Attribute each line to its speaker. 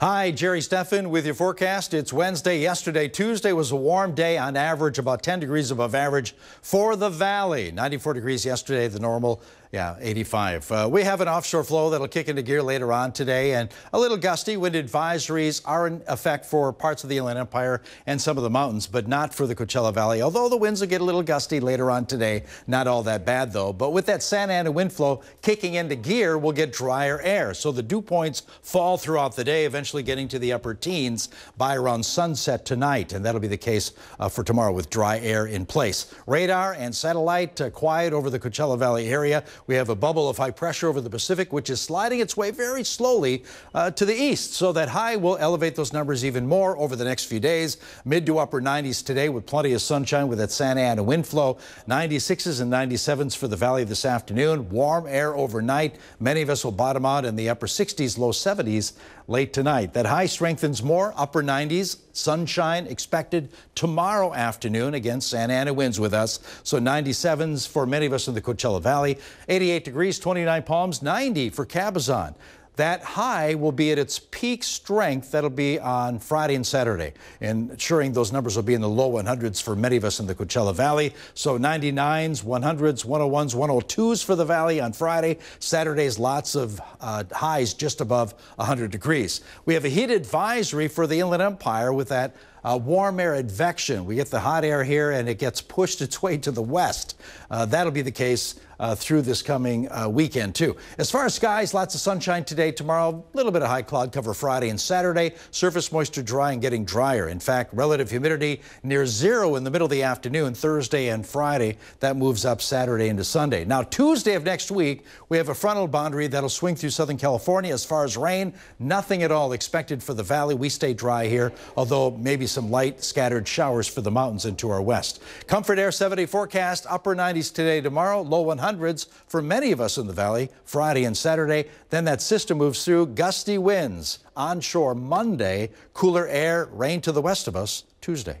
Speaker 1: Hi, Jerry Steffen with your forecast. It's Wednesday. Yesterday, Tuesday was a warm day on average, about 10 degrees above average for the valley. 94 degrees yesterday, the normal yeah, 85. Uh, we have an offshore flow that'll kick into gear later on today, and a little gusty. Wind advisories are in effect for parts of the Inland Empire and some of the mountains, but not for the Coachella Valley. Although the winds will get a little gusty later on today, not all that bad though. But with that Santa Ana wind flow kicking into gear, we'll get drier air. So the dew points fall throughout the day, eventually getting to the upper teens by around sunset tonight, and that'll be the case uh, for tomorrow with dry air in place. Radar and satellite uh, quiet over the Coachella Valley area. We have a bubble of high pressure over the Pacific, which is sliding its way very slowly uh, to the east. So that high will elevate those numbers even more over the next few days. Mid to upper 90s today with plenty of sunshine with that Santa Ana wind flow. 96s and 97s for the valley this afternoon. Warm air overnight. Many of us will bottom out in the upper 60s, low 70s late tonight. That high strengthens more, upper 90s. Sunshine expected tomorrow afternoon. Again, Santa Ana winds with us. So 97s for many of us in the Coachella Valley. 88 degrees, 29 Palms, 90 for Cabazon. That high will be at its peak strength. That'll be on Friday and Saturday, And ensuring those numbers will be in the low 100s for many of us in the Coachella Valley. So 99s, 100s, 101s, 102s for the valley on Friday. Saturday's lots of uh, highs just above 100 degrees. We have a heat advisory for the Inland Empire with that uh, warm air advection. We get the hot air here and it gets pushed its way to the west. Uh, that'll be the case uh, through this coming uh, weekend, too. As far as skies, lots of sunshine today, tomorrow, a little bit of high cloud cover Friday and Saturday. Surface moisture dry and getting drier. In fact, relative humidity near zero in the middle of the afternoon, Thursday and Friday. That moves up Saturday into Sunday. Now, Tuesday of next week, we have a frontal boundary that'll swing through Southern California. As far as rain, nothing at all expected for the valley. We stay dry here, although maybe some light scattered showers for the mountains and to our west. Comfort Air 70 forecast, upper 90s today, tomorrow, low 100s for many of us in the valley, Friday and Saturday. Then that system moves through, gusty winds onshore Monday, cooler air, rain to the west of us Tuesday.